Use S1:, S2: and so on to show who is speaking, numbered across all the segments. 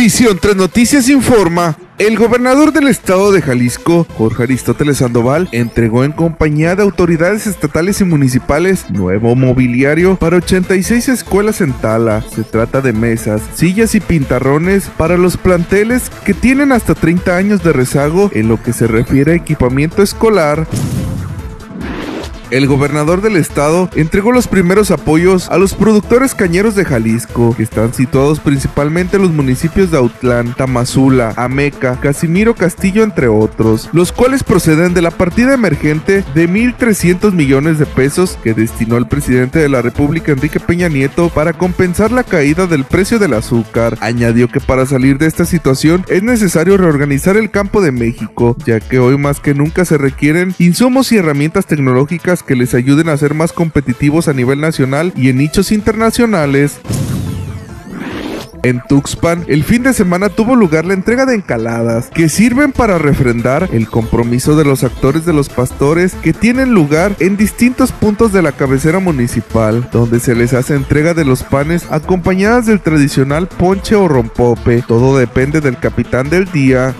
S1: Visión 3 Noticias informa. El gobernador del estado de Jalisco, Jorge Aristóteles Sandoval, entregó en compañía de autoridades estatales y municipales nuevo mobiliario para 86 escuelas en Tala. Se trata de mesas, sillas y pintarrones para los planteles que tienen hasta 30 años de rezago en lo que se refiere a equipamiento escolar el gobernador del estado entregó los primeros apoyos a los productores cañeros de Jalisco, que están situados principalmente en los municipios de Autlán, Tamazula, Ameca, Casimiro Castillo, entre otros, los cuales proceden de la partida emergente de 1.300 millones de pesos que destinó el presidente de la República, Enrique Peña Nieto, para compensar la caída del precio del azúcar. Añadió que para salir de esta situación es necesario reorganizar el campo de México, ya que hoy más que nunca se requieren insumos y herramientas tecnológicas que les ayuden a ser más competitivos a nivel nacional y en nichos internacionales. En Tuxpan, el fin de semana tuvo lugar la entrega de encaladas, que sirven para refrendar el compromiso de los actores de los pastores que tienen lugar en distintos puntos de la cabecera municipal, donde se les hace entrega de los panes acompañadas del tradicional ponche o rompope. Todo depende del capitán del día.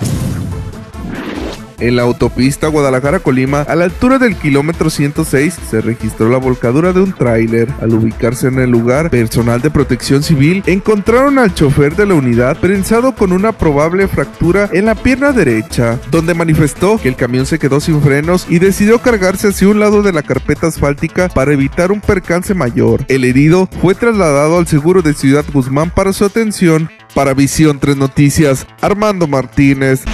S1: En la autopista Guadalajara-Colima, a la altura del kilómetro 106, se registró la volcadura de un tráiler. Al ubicarse en el lugar, personal de protección civil encontraron al chofer de la unidad prensado con una probable fractura en la pierna derecha, donde manifestó que el camión se quedó sin frenos y decidió cargarse hacia un lado de la carpeta asfáltica para evitar un percance mayor. El herido fue trasladado al seguro de Ciudad Guzmán para su atención. Para Visión 3 Noticias, Armando Martínez.